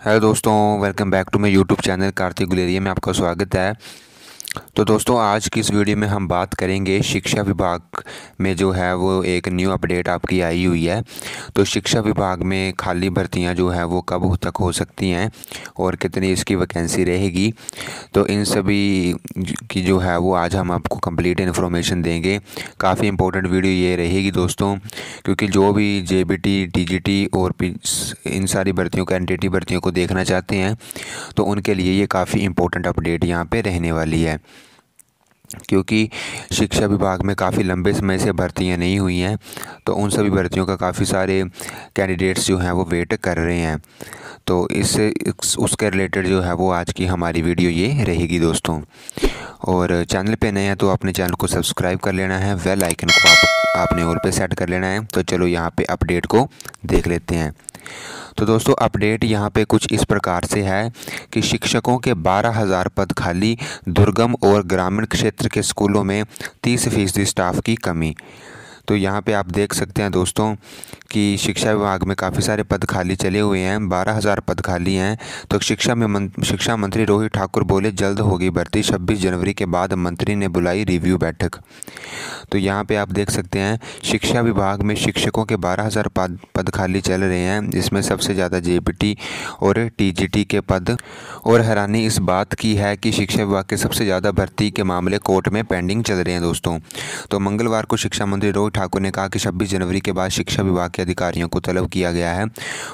Hello दोस्तों welcome back to my YouTube channel Kartik Guleria में आपका स्वागत है। तो दोस्तों, आज की इस वीडियो में हम बात करेंगे शिक्षा विभाग में जो है वो एक न्यू अपडेट आपकी आई हुई है। तो शिक्षा विभाग में खाली भर्तियाँ जो है वो कब तक हो सकती हैं और कितनी इसकी वैकेंसी रहेगी? तो इन सभी की जो है वो आज हम आपको कंप्लीट इन्फॉर्मेशन देंगे। काफ़ी इंपॉर्टेंट वीडियो ये रहेगी दोस्तों, क्योंकि जो भी जे बी और इन सारी भर्तियों का एन भर्तियों को देखना चाहते हैं तो उनके लिए ये काफ़ी इंपॉर्टेंट अपडेट यहाँ पर रहने वाली है। क्योंकि शिक्षा विभाग में काफ़ी लंबे समय से भर्तियाँ नहीं हुई हैं तो उन सभी भर्तियों का काफ़ी सारे कैंडिडेट्स जो हैं वो वेट कर रहे हैं। तो इससे उसके रिलेटेड जो है वो आज की हमारी वीडियो ये रहेगी दोस्तों। और चैनल पे नए हैं तो अपने चैनल को सब्सक्राइब कर लेना है वेल आइकन को आप आपने और पे सेट कर लेना है। तो चलो यहाँ पे अपडेट को देख लेते हैं। तो दोस्तों, अपडेट यहाँ पे कुछ इस प्रकार से है कि शिक्षकों के बारह हज़ार पद खाली दुर्गम और ग्रामीण क्षेत्र के स्कूलों में तीस फ़ीसदी स्टाफ की कमी। तो यहाँ पे आप देख सकते हैं दोस्तों कि शिक्षा विभाग में काफ़ी सारे पद खाली चले हुए हैं बारह हज़ार पद खाली हैं। तो शिक्षा में मन, शिक्षा मंत्री रोहित ठाकुर बोले जल्द होगी भर्ती छब्बीस जनवरी के बाद मंत्री ने बुलाई रिव्यू बैठक। तो यहाँ पे आप देख सकते हैं शिक्षा विभाग में शिक्षकों के बारह हज़ार पद पद खाली चल रहे हैं जिसमें सबसे ज़्यादा जेपीटी और टीजीटी के पद। और हैरानी इस बात की है कि शिक्षा विभाग के सबसे ज़्यादा भर्ती के मामले कोर्ट में पेंडिंग चल रहे हैं दोस्तों। तो मंगलवार को शिक्षा मंत्री रोहित ठाकुर ने कहा कि छब्बीस जनवरी के बाद शिक्षा विभाग के अधिकारियों को तलब किया गया है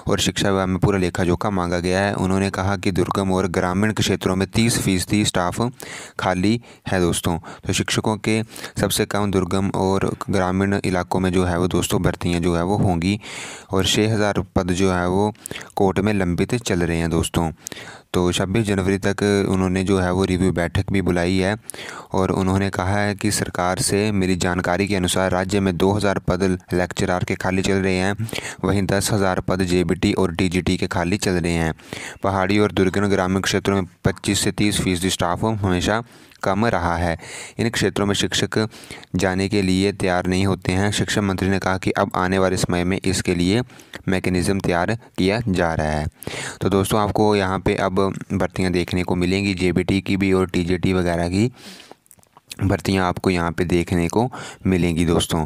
और शिक्षा विभाग में पूरा लेखा जोखा मांगा गया है। उन्होंने कहा कि दुर्गम और ग्रामीण क्षेत्रों में तीस फ़ीसदी स्टाफ खाली है दोस्तों। तो शिक्षकों के सबसे कम दुर्गम और ग्रामीण इलाकों में जो है वो दोस्तों भर्तियाँ जो है वो होंगी और छः हज़ार पद जो है वो कोर्ट में लंबित चल रहे हैं दोस्तों। तो छब्बीस जनवरी तक उन्होंने जो है वो रिव्यू बैठक भी बुलाई है और उन्होंने कहा है कि सरकार से मेरी जानकारी के अनुसार राज्य में 2000 पद लेक्चरार के खाली चल रहे हैं, वहीं दस हज़ार पद जेबीटी और टीजीटी के खाली चल रहे हैं। पहाड़ी और दुर्गम ग्रामीण क्षेत्रों में 25 से 30 फ़ीसदी स्टाफ हमेशा कम रहा है। इन क्षेत्रों में शिक्षक जाने के लिए तैयार नहीं होते हैं। शिक्षा मंत्री ने कहा कि अब आने वाले समय में इसके लिए मैकेनिज़्म तैयार किया जा रहा है। तो दोस्तों, आपको यहाँ पे अब भर्तियाँ देखने को मिलेंगी जेबीटी की भी और टी वगैरह की भर्तियाँ आपको यहाँ पे देखने को मिलेंगी दोस्तों।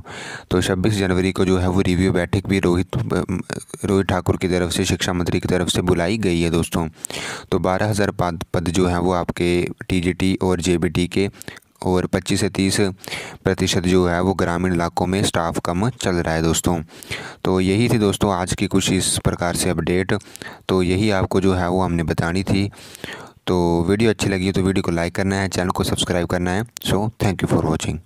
तो 26 जनवरी को जो है वो रिव्यू बैठक भी रोहित रोहित ठाकुर की तरफ़ से, शिक्षा मंत्री की तरफ़ से बुलाई गई है दोस्तों। तो बारह हज़ार पद पद जो हैं वो आपके टीजीटी और जेबीटी के और 25 से 30 प्रतिशत जो है वो ग्रामीण इलाकों में स्टाफ कम चल रहा है दोस्तों। तो यही थी दोस्तों आज की कुछ इस प्रकार से अपडेट। तो यही आपको जो है वो हमने बतानी थी। तो वीडियो अच्छी लगी तो वीडियो को लाइक करना है, चैनल को सब्सक्राइब करना है। So, thank you for watching.